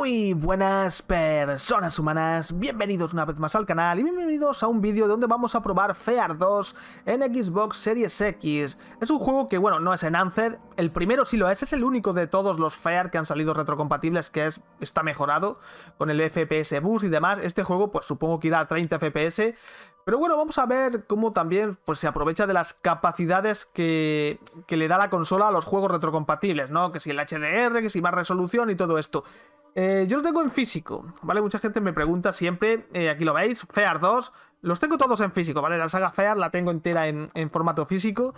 Muy buenas personas humanas, bienvenidos una vez más al canal y bienvenidos a un vídeo donde vamos a probar Fear 2 en Xbox Series X. Es un juego que, bueno, no es en Enhanced, el primero sí lo es, es el único de todos los Fear que han salido retrocompatibles que es, está mejorado con el FPS Boost y demás. Este juego, pues supongo que irá a 30 FPS, pero bueno, vamos a ver cómo también pues, se aprovecha de las capacidades que, que, le da la consola a los juegos retrocompatibles, ¿no? Que si el HDR, que si más resolución y todo esto. Eh, yo lo tengo en físico, ¿vale? Mucha gente me pregunta siempre, eh, aquí lo veis, Fear 2, los tengo todos en físico, ¿vale? La saga Fear la tengo entera en, formato físico.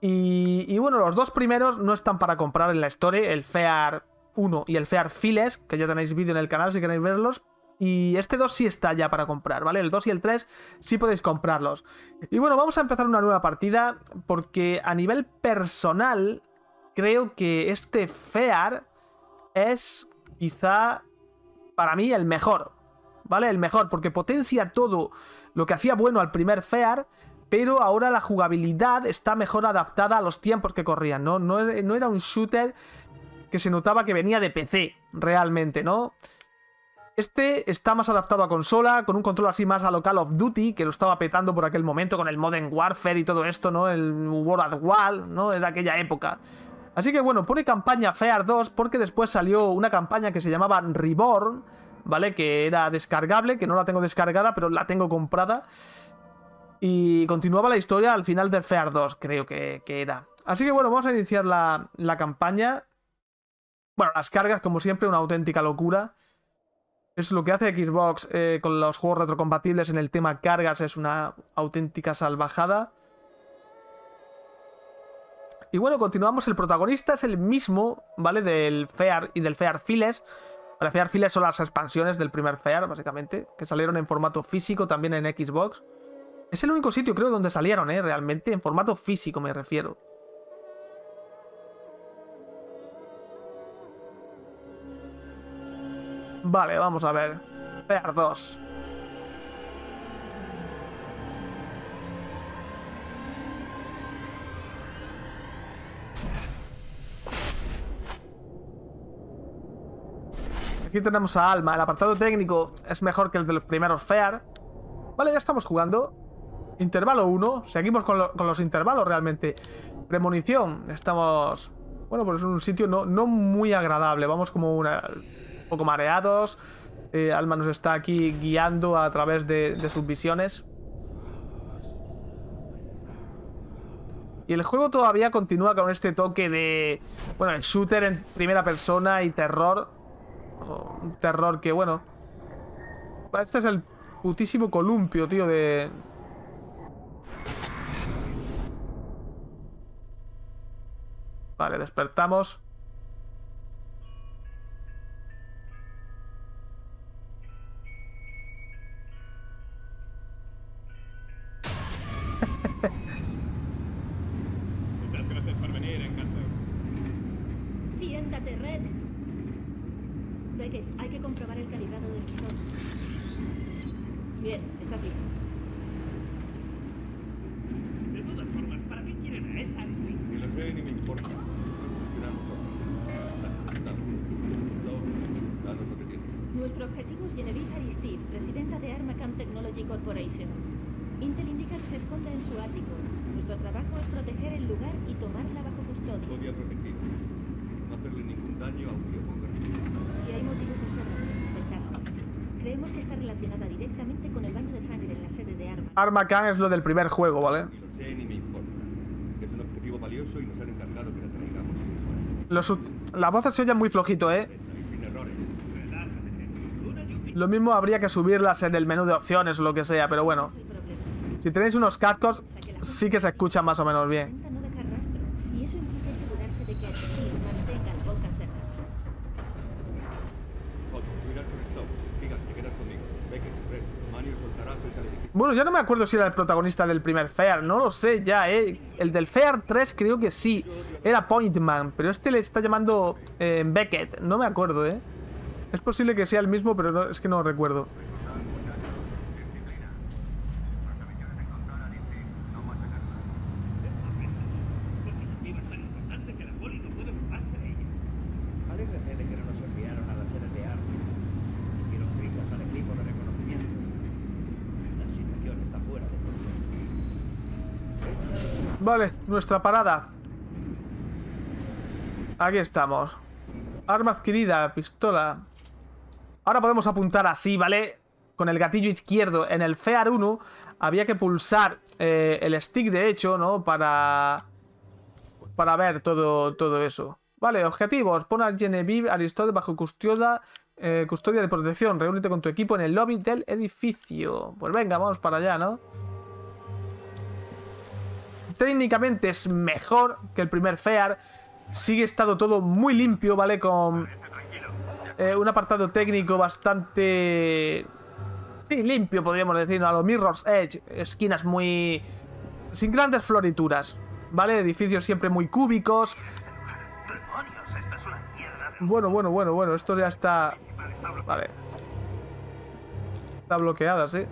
Y, y, bueno, los dos primeros no están para comprar en la Store, el Fear 1 y el Fear Files, que ya tenéis vídeo en el canal si queréis verlos, y este 2 sí está ya para comprar, ¿vale? El 2 y el 3 sí podéis comprarlos. Y bueno, vamos a empezar una nueva partida porque a nivel personal creo que este Fear es quizá para mí el mejor, ¿vale? El mejor porque potencia todo lo que hacía bueno al primer Fear, pero ahora la jugabilidad está mejor adaptada a los tiempos que corrían, ¿no? No, era un shooter que se notaba que venía de PC, realmente, ¿no? Este está más adaptado a consola, con un control así más a lo Call of Duty, que lo estaba petando por aquel momento con el Modern Warfare y todo esto, ¿no? El World at War, ¿no? Era aquella época. Así que bueno, pone campaña Fear 2 porque después salió una campaña que se llamaba Reborn, ¿vale? Que era descargable, que no la tengo descargada, pero la tengo comprada. Y continuaba la historia al final de Fear 2, creo que, era. Así que bueno, vamos a iniciar la, la campaña. Bueno, las cargas, como siempre, una auténtica locura. Es lo que hace Xbox eh, con los juegos retrocompatibles en el tema cargas, es una auténtica salvajada. Y bueno, continuamos. El protagonista es el mismo, ¿vale? Del Fear y del Fear Files. El Fear Files son las expansiones del primer Fear, básicamente, que salieron en formato físico también en Xbox. Es el único sitio, creo, donde salieron, ¿eh? Realmente, en formato físico me refiero. Vale, vamos a ver. Fear 2. Aquí tenemos a Alma. El apartado técnico es mejor que el de los primeros Fear. Vale, ya estamos jugando. Intervalo 1. Seguimos con, los intervalos realmente. Premonición. Estamos... Bueno, pues es un sitio no, muy agradable. Vamos como una poco mareados. Eh, Alma nos está aquí guiando a través de, sus visiones. Y el juego todavía continúa con este toque de... Bueno, el shooter en primera persona y terror. Un terror que, bueno... Este es el putísimo columpio, tío, de... Vale, despertamos. Beckett, hay que comprobar el calibrado del visor. Bien, está aquí. De todas formas, ¿para qué quieren a esa Ni los vean ni me importa. Nuestro objetivo es Genevieve Aristide, presidenta de Armacam Technology Corporation. Intel indica que se esconde en su ático. Nuestro trabajo es proteger el lugar y tomarla bajo custodia. Custodia protegida. No hacerle ningún daño a un tío. Arma Khan es lo del primer juego, ¿vale? Los, las voces se oyen muy flojito, ¿eh? Lo mismo habría que subirlas en el menú de opciones o lo que sea, pero bueno. Si tenéis unos cascos, sí que se escucha más o menos bien. Bueno, ya no me acuerdo si era el protagonista del primer Fear, no lo sé ya, ¿eh? El del Fear 3 creo que sí, era Pointman, pero este le está llamando eh, Beckett, no me acuerdo, ¿eh? Es posible que sea el mismo, pero es que no recuerdo. Vale, nuestra parada. Aquí estamos. Arma adquirida, pistola. Ahora podemos apuntar así, ¿vale? Con el gatillo izquierdo. En el FEAR 1 había que pulsar eh, el stick de hecho, ¿no? Para... Para ver todo, todo eso. Vale, objetivos. Pon a Genevieve Aristóteles bajo custodia, eh, custodia de protección. Reúnete con tu equipo en el lobby del edificio. Pues venga, vamos para allá, ¿no? Técnicamente es mejor que el primer FEAR sigue estado todo muy limpio, ¿vale? Con eh, un apartado técnico bastante... Sí, limpio, podríamos decir, a lo Mirror's Edge. Esquinas muy... Sin grandes florituras, ¿vale? Edificios siempre muy cúbicos. Bueno, bueno, bueno, bueno, esto ya está... Vale. Está bloqueada, sí.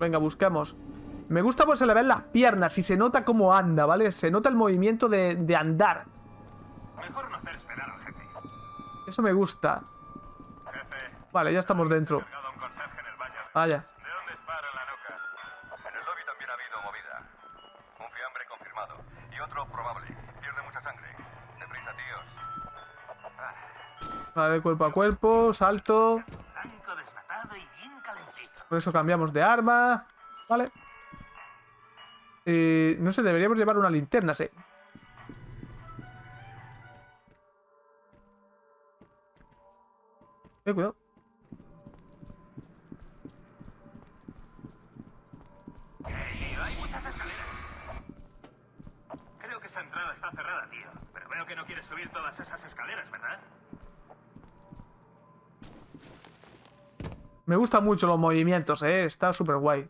Venga, buscamos. Me gusta pues se le ven las piernas y se nota cómo anda, ¿vale? Se nota el movimiento de, de andar. Mejor no hacer esperar al jefe. Eso me gusta. Jefe, vale, ya estamos dentro. Ah, ya. ¿De dónde dispara en la nuca? En el lobby también ha habido movida. Un fiambre confirmado. Y otro probable. Pierde mucha sangre. Deprisa, tíos. Vale, cuerpo a cuerpo, salto. Por eso cambiamos de arma. Vale. No sé, deberíamos llevar una linterna, sí. Eh, cuidado. Hay muchas escaleras. Creo que esa entrada está cerrada, tío. Pero veo que no quieres subir todas esas escaleras, ¿verdad? Me gustan mucho los movimientos, eh. Está súper guay.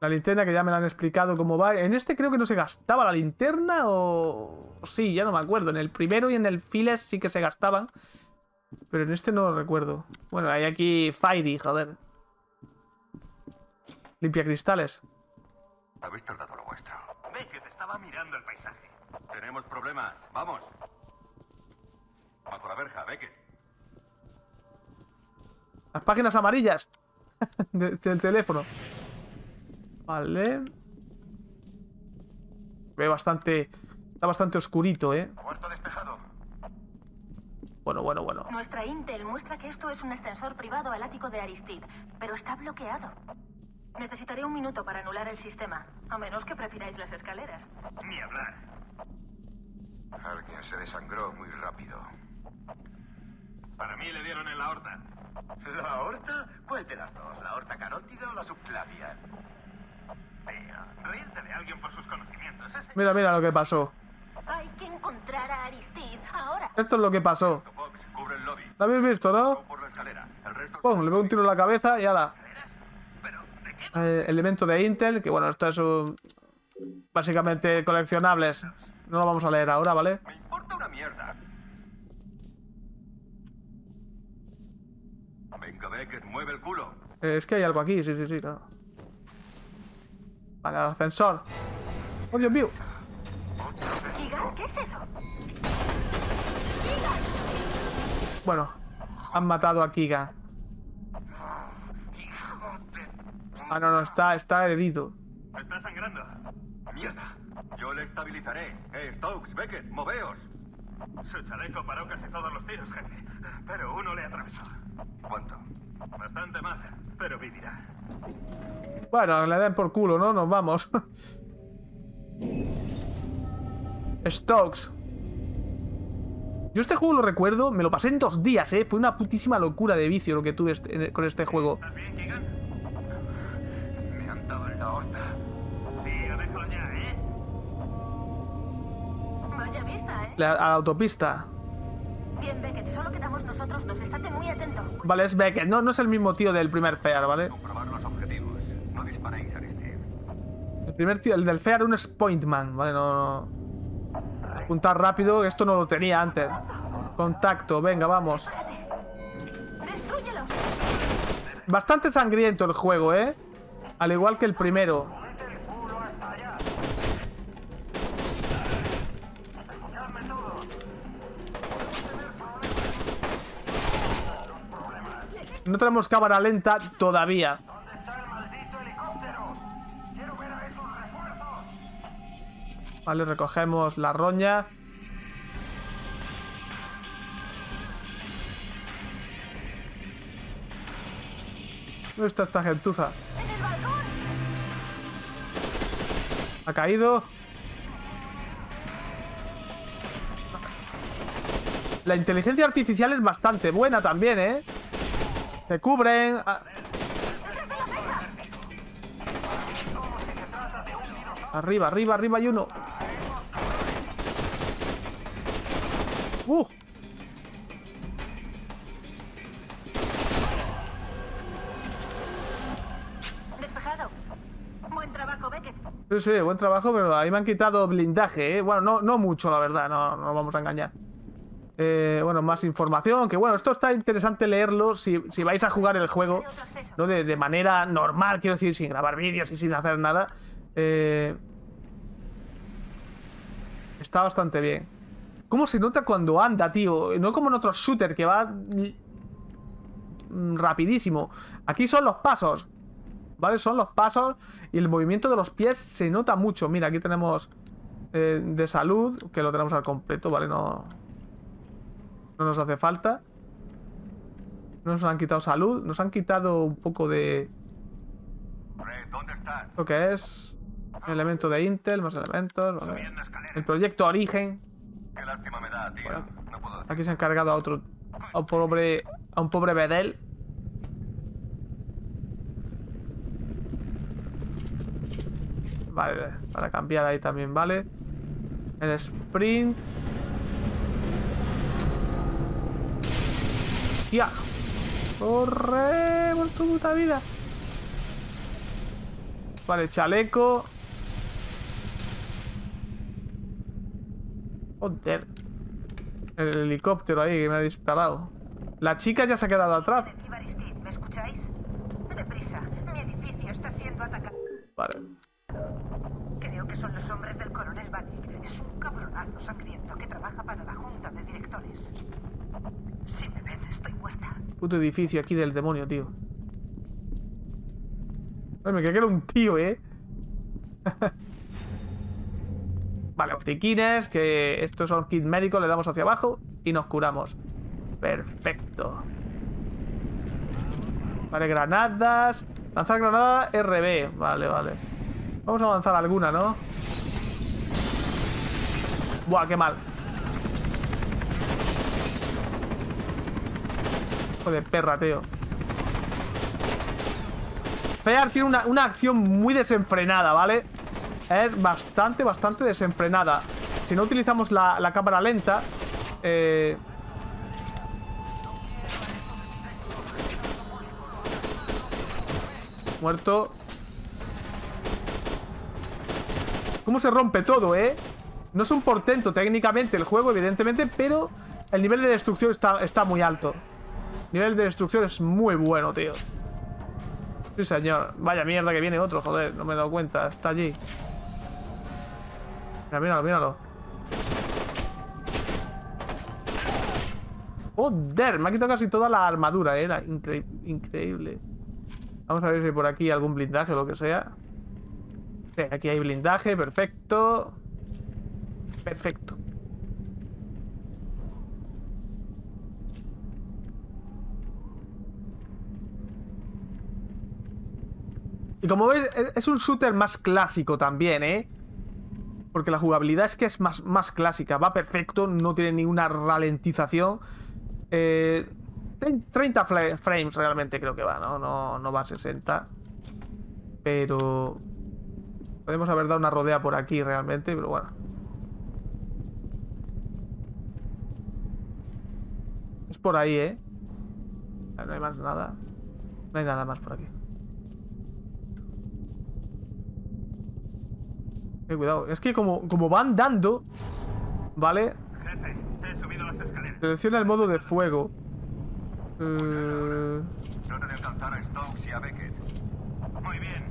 La linterna que ya me la han explicado cómo va. En este creo que no se gastaba la linterna o... Sí, ya no me acuerdo. En el primero y en el Files sí que se gastaban. Pero en este no lo recuerdo. Bueno, hay aquí Fairy, joder. Limpia cristales. Habéis tardado lo vuestro. Estaba mirando el paisaje. Tenemos problemas. Vamos. Bajo la verja, Beckett. Las páginas amarillas del teléfono. Vale. Ve bastante... Está bastante oscurito, ¿eh? despejado. Bueno, bueno, bueno. Nuestra Intel muestra que esto es un ascensor privado al ático de Aristide, pero está bloqueado. Necesitaré un minuto para anular el sistema, a menos que prefiráis las escaleras. Ni hablar. Alguien se desangró muy rápido. Para mí le dieron en la horta. ¿La aorta? ¿Cuál de las dos? ¿La aorta carótida o la subclavia? Reírte de alguien por sus conocimientos. Mira, mira lo que pasó. Hay que encontrar a Aristide ahora. Esto es lo que pasó. ¿Lo habéis visto, no? Pum, le veo un tiro en la cabeza y ala. Eh, elemento de Intel, que bueno, esto es un... Básicamente coleccionables. No lo vamos a leer ahora, ¿vale? Me importa una mierda. Venga, Beckett, mueve el culo. Eh, es que hay algo aquí, sí, sí, sí, claro. Vale, el ascensor. ¡Oh, Dios mío! ¿Qué es eso? Bueno, han matado a Kiga. Ah, no, no, está, está herido. Está sangrando. Mierda. Yo le estabilizaré. Eh, Stokes, Beckett, moveos. Su chaleco paró casi todos los tiros, jefe. Pero uno le atravesó. ¿Cuánto? Bastante mal, pero vivirá. Bueno, le den por culo, ¿no? Nos vamos. Stokes. Yo este juego lo recuerdo, me lo pasé en dos días, ¿eh? Fue una putísima locura de vicio lo que tuve este, con este juego. ¿Estás bien, Keegan? Me han dado en la horta. Sí, déjalo ya, ¿eh? Vaya vista, ¿eh? La, a la autopista. Bien, Beckett, solo quedamos nosotros dos. Estate muy atento. Vale, es Beckett. No, no es el mismo tío del primer FEAR, ¿vale? Comprobar los objetivos. No disparéis, Aristide. El primer tío, el del FEAR, un es Pointman, ¿vale? No, no... Apuntar rápido, esto no lo tenía antes. Contacto, venga, vamos. Bastante sangriento el juego, ¿eh? Al igual que el primero. No tenemos cámara lenta todavía. Vale, recogemos la roña. ¿Dónde está esta gentuza? Ha caído. La inteligencia artificial es bastante buena también, ¿eh? Se cubren. ah. Arriba, arriba, arriba hay uno. ¡Uh! Despejado. Buen trabajo, Beckett. Sí, sí, buen trabajo, pero ahí me han quitado blindaje, ¿eh? Bueno, no, no mucho, la verdad, no, no vamos a engañar. Eh, bueno, más información, que bueno, esto está interesante leerlo si, si vais a jugar el juego. ¿no? De, de manera normal, quiero decir, sin grabar vídeos y sin hacer nada. Eh, está bastante bien. ¿Cómo se nota cuando anda, tío? No como en otros shooter que va rapidísimo. Aquí son los pasos. ¿Vale? Son los pasos y el movimiento de los pies se nota mucho. Mira, aquí tenemos eh, de salud, que lo tenemos al completo, ¿vale? No, no nos hace falta. No nos han quitado salud, nos han quitado un poco de... Fred, ¿dónde estás? ¿Lo que es? Elemento de Intel, más elementos. El proyecto Origen. Qué lástima me da, tío. Bueno, No puedo hacer. Aquí se han cargado a otro. A un pobre. A un pobre Bedel. Vale, para cambiar ahí también, vale. El sprint. ¡Ya! ¡Corre! Por tu puta vida. Vale, chaleco. Joder. El helicóptero ahí que me ha disparado. La chica ya se ha quedado atrás. Detective Aristide, ¿me escucháis? Deprisa, mi edificio está siendo atacado. Vale. Creo que son los hombres del coronel Bannick. Es un cabronazo sangriento que trabaja para la junta de directores. Si me ven. Puto edificio aquí del demonio, tío. Ay, me creía que era un tío, ¿eh? vale, botiquines, que estos son kit médicos, le damos hacia abajo y nos curamos. Perfecto. Vale, granadas. Lanzar granada RB. Vale, vale. Vamos a lanzar alguna, ¿no? Buah, qué mal. Hijo de perra, tío. Fear tiene una, una acción muy desenfrenada, ¿vale? Es bastante, bastante desenfrenada. Si no utilizamos la, la cámara lenta, eh... Muerto. ¿Cómo se rompe todo, eh? No es un portento técnicamente el juego, evidentemente, pero el nivel de destrucción está, está muy alto. El nivel de destrucción es muy bueno, tío. Sí, señor. Vaya mierda que viene otro, joder. No me he dado cuenta. Está allí. Mira, míralo, míralo. Joder, me ha quitado casi toda la armadura, eh. Increíble. Vamos a ver si hay por aquí algún blindaje o lo que sea. Sí, aquí hay blindaje, perfecto. Perfecto. Y como veis, e- es un shooter más clásico también, ¿eh? Porque la jugabilidad es que es más, más clásica. Va perfecto, no tiene ninguna ralentización. Eh, trein- 30 fla- frames realmente creo que va, ¿no? No, no va a 60. Pero... Podemos haber dado una rodea por aquí realmente, pero bueno. Es por ahí, ¿eh? No hay más nada. No hay nada más por aquí. Cuidado. Es que como, como van dando, ¿vale? Jefe. Selecciona el modo de fuego. Alcanzar a Stokes y a Beckett. Muy bien.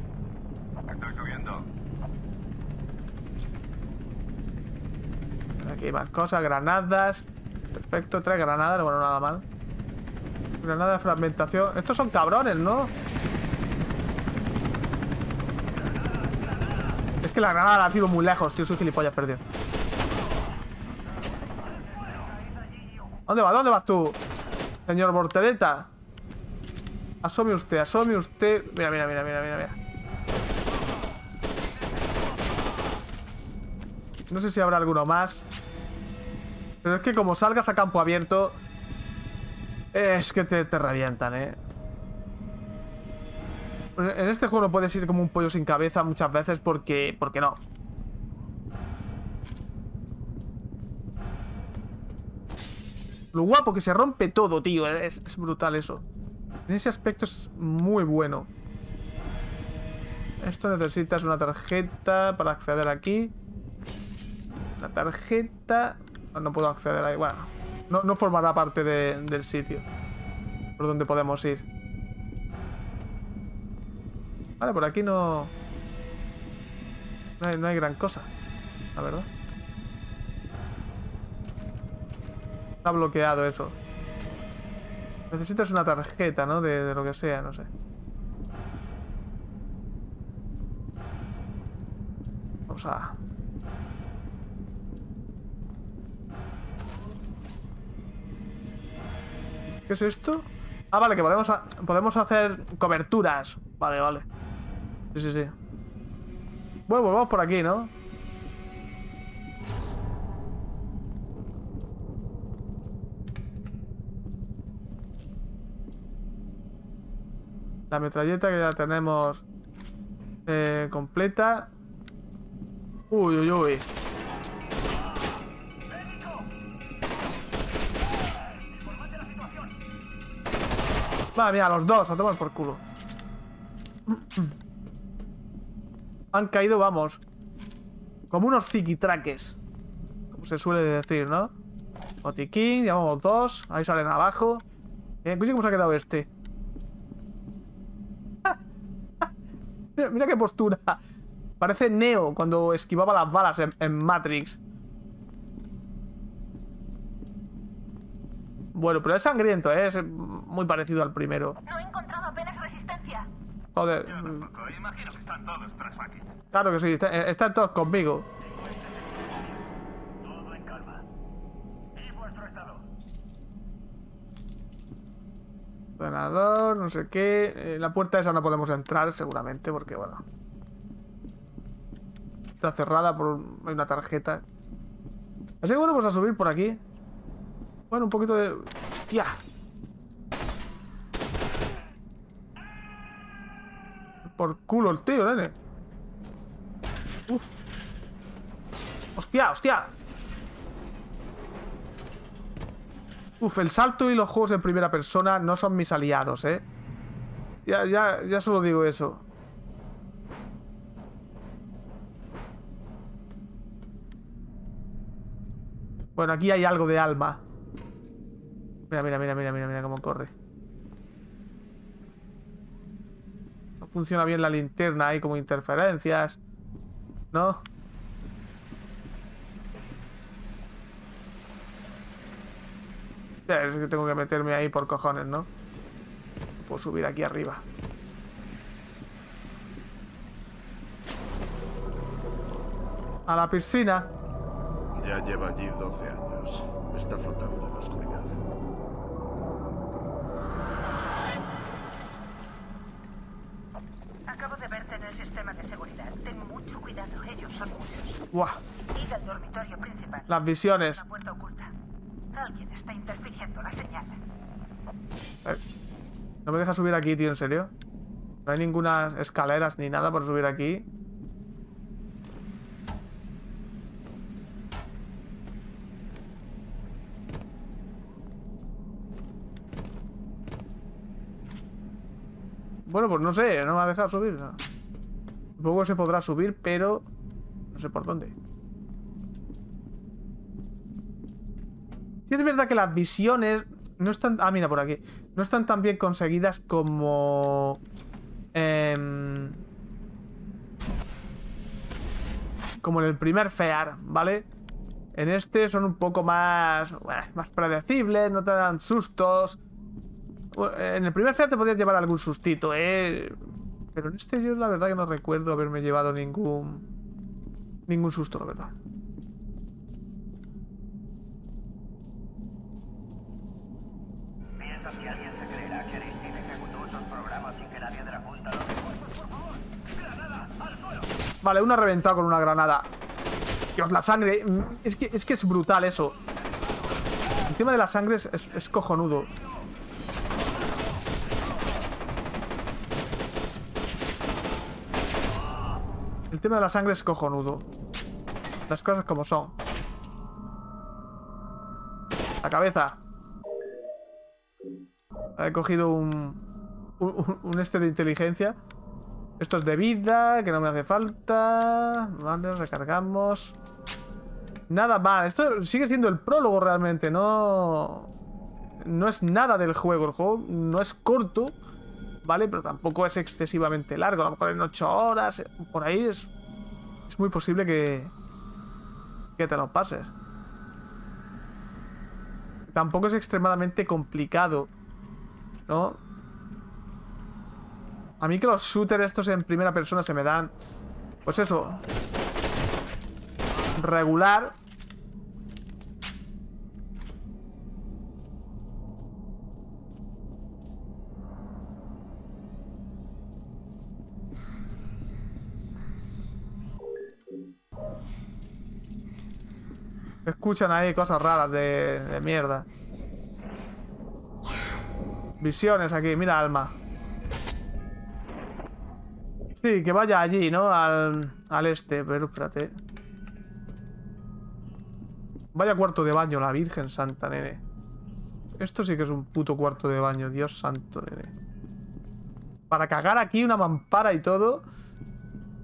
Estoy subiendo. aquí hay más cosas, granadas. Perfecto, tres granadas, bueno, nada mal. Granada de fragmentación. Estos son cabrones, ¿no? Que la granada la tiro muy lejos, tío. Soy gilipollas perdido. ¿Dónde va? ¿Dónde vas tú? Señor Bortereta. Asome usted, asome usted. Mira, mira, mira, mira, mira, mira. No sé si habrá alguno más. Pero es que como salgas a campo abierto... Es que te, te revientan, ¿eh? En este juego no puedes ir como un pollo sin cabeza muchas veces porque... Porque no. Lo guapo que se rompe todo, tío. Es, brutal eso. En ese aspecto es muy bueno. Esto necesitas una tarjeta para acceder aquí. La tarjeta... No, no puedo acceder ahí. Bueno, no, no formará parte de- del sitio. Por donde podemos ir. Vale, por aquí no... No hay, no hay gran cosa. La verdad. Está bloqueado eso. Necesitas una tarjeta, ¿no? De, de lo que sea, no sé. Vamos a... ¿Qué es esto? Ah, vale, que podemos, podemos hacer coberturas. Vale, vale. Sí, sí, sí. Bueno, pues vamos por aquí, ¿no? La metralleta que ya tenemos eh, completa. Uy, uy, uy. Va, mira, los dos, a tomar por culo. Han caído, vamos. Como unos ziquitraques. Como se suele decir, ¿no? Botiquín, llevamos dos. Ahí salen abajo. Bien, ¿cómo se ha quedado este? Mira, qué postura. Parece Neo cuando esquivaba las balas en, en Matrix. Bueno, pero es sangriento, ¿eh? Es muy parecido al primero. No he encontrado apenas. Joder. Yo tampoco. Imagino que están todos tras Bucket. Claro que sí, está- eh, están todos conmigo. Todo en calma. ¿Y vuestro estado? Ordenador, no sé qué. Eh, la puerta esa no podemos entrar, seguramente, porque, bueno. Está cerrada por hay una tarjeta. Así que bueno, pues a subir por aquí. Bueno, un poquito de. ¡Hostia! Por culo el tío, nene. Uf. ¡Hostia, hostia! Uf, el salto y los juegos en primera persona no son mis aliados, ¿eh? Ya, ya, ya solo digo eso. Bueno, aquí hay algo de alma. Mira, mira, mira, mira, mira, mira cómo corre. Funciona bien la linterna, hay como interferencias. ¿No? Es que tengo que meterme ahí por cojones, ¿no? Puedo subir aquí arriba. A la piscina. Ya lleva allí 12 años. Está flotando en la oscuridad. Acabo de verte en el sistema de seguridad. Ten mucho cuidado, ellos son muchos. Buah, las visiones. Eh, No me deja subir aquí, tío, ¿en serio? No hay ninguna escaleras ni nada por subir aquí. Bueno, pues no sé, no me ha dejado subir. Supongo que se podrá subir, pero sé por dónde. Sí es verdad que las visiones no están... Ah, mira, por aquí. No están tan bien conseguidas como... em, como en el primer FEAR, ¿vale? En este son un poco más... eh, más predecibles, no te dan sustos. En el primer FEAR te podías llevar algún sustito, ¿eh? Pero en este yo la verdad que no recuerdo haberme llevado ningún... Ningún susto, la verdad. Vale, una reventado con una granada. Dios, la sangre. mm, Es que es, que es brutal eso. El tema de la sangre es, es- es cojonudo. Tema de la sangre es cojonudo. Las cosas como son. La cabeza. He cogido un, un, este de inteligencia. Esto es de vida, que no me hace falta. Vale, recargamos. Nada mal. Esto sigue siendo el prólogo realmente. No. No es nada del juego. El juego no es corto. ¿Vale? Pero tampoco es excesivamente largo. A lo mejor en 8 horas. Por ahí es. Es muy posible que. Que te lo pases. Tampoco es extremadamente complicado. ¿No? A mí que los shooters estos en primera persona se me dan... Pues eso. Regular. Escuchan ahí cosas raras de, de mierda. Visiones aquí, mira Alma. Sí, que vaya allí, ¿no? Al, al este, pero espérate. Vaya cuarto de baño, la Virgen Santa, nene. Esto sí que es un puto cuarto de baño, Dios santo, nene. Para cagar aquí una mampara y todo.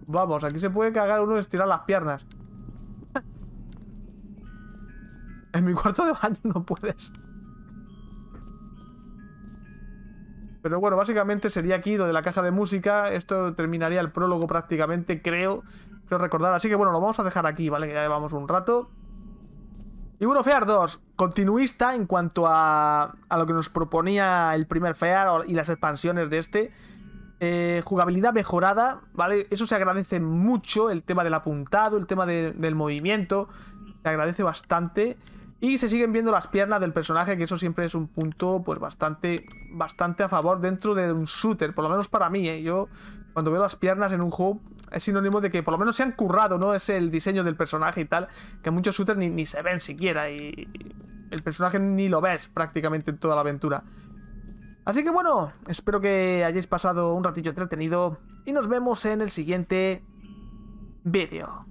Vamos, aquí se puede cagar uno y estirar las piernas. En mi cuarto de baño no puedes. Pero bueno, básicamente sería aquí lo de la casa de música. Esto terminaría el prólogo prácticamente, creo. Creo recordar. Así que bueno, lo vamos a dejar aquí, ¿vale? Que ya llevamos un rato. Y bueno, FEAR 2, continuista en cuanto a, lo que nos proponía el primer FEAR y las expansiones de este. Eh, jugabilidad mejorada, ¿vale? Eso se agradece mucho, el tema del apuntado, el tema de- del movimiento, se agradece bastante. Y se siguen viendo las piernas del personaje, que eso siempre es un punto, pues bastante, bastante a favor dentro de un shooter, por lo menos para mí, ¿eh? Yo, cuando veo las piernas en un juego, es sinónimo de que por lo menos se han currado, ¿no? Es el diseño del personaje y tal, que muchos shooters ni, ni se ven siquiera, y el personaje ni lo ves prácticamente en toda la aventura. Así que bueno, espero que hayáis pasado un ratillo entretenido y nos vemos en el siguiente vídeo.